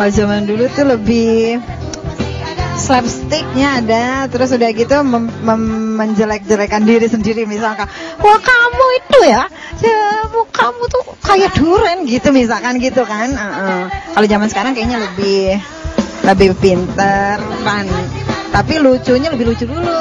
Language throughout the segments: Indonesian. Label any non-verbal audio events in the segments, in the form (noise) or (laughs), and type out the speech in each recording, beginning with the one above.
Kalau zaman dulu tuh lebih slapsticknya ada, terus udah gitu menjelek-jelekan diri sendiri misalkan, wah kamu itu ya, ya kamu tuh kayak duren gitu misalkan gitu kan. Uh-uh. Kalau zaman sekarang kayaknya lebih lebih pinter, fun. Tapi lucunya lebih lucu dulu.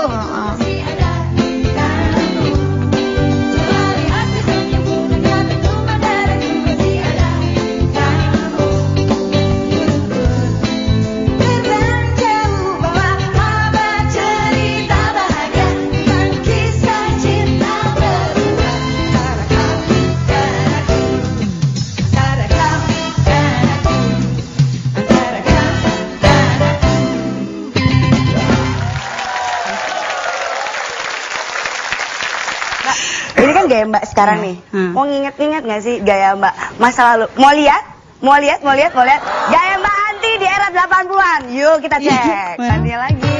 Ini kan gaya Mbak sekarang nih. Hmm. Mau nginget-nginget nggak sih gaya Mbak masa lalu? Mau lihat? Mau lihat? Mau lihat? Mau lihat? Gaya Mbak Anti di era 80-an. Yuk kita cek. Iya. Anti lagi.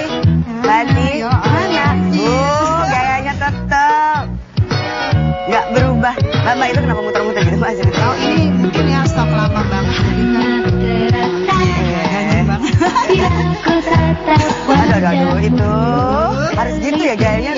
Mbak Anti. Ya, Mana? Oh, gayanya tetep. Nggak berubah. Mbak, Mbak itu kenapa muter-muter gitu Mbak? Jadi Oh ini mungkin ya stok lama banget banget. (laughs) Aduh, aduh, aduh, itu harus gitu ya gayanya